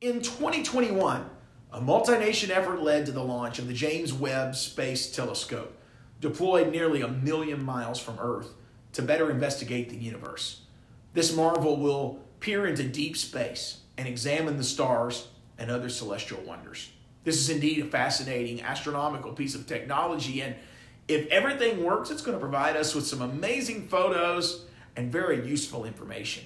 In 2021, a multi-nation effort led to the launch of the James Webb Space Telescope, deployed nearly a million miles from Earth to better investigate the universe. This marvel will peer into deep space and examine the stars and other celestial wonders. This is indeed a fascinating astronomical piece of technology, and if everything works, it's going to provide us with some amazing photos and very useful information.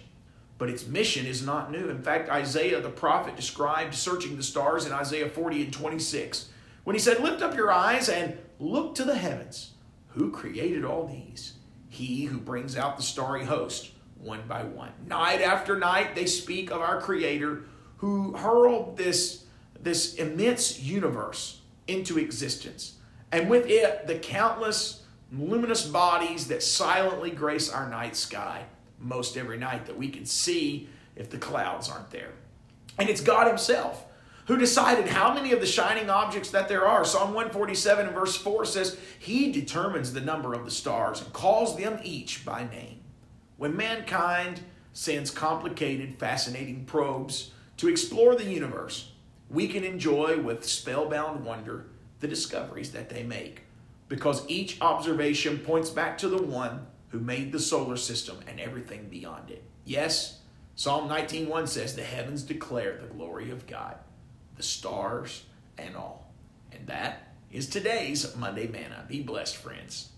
But its mission is not new. In fact, Isaiah the prophet described searching the stars in Isaiah 40 and 26 when he said, Lift up your eyes and look to the heavens. Who created all these? He who brings out the starry host one by one. Night after night, they speak of our Creator who hurled this, this immense universe into existence. And with it, the countless luminous bodies that silently grace our night sky most every night that we can see if the clouds aren't there. And it's God Himself who decided how many of the shining objects that there are. Psalm 147 and verse 4 says, He determines the number of the stars and calls them each by name. When mankind sends complicated, fascinating probes to explore the universe, we can enjoy with spellbound wonder the discoveries that they make because each observation points back to the one who made the solar system and everything beyond it. Yes, Psalm 19:1 says the heavens declare the glory of God, the stars and all. And that is today's Monday Manna. Be blessed, friends.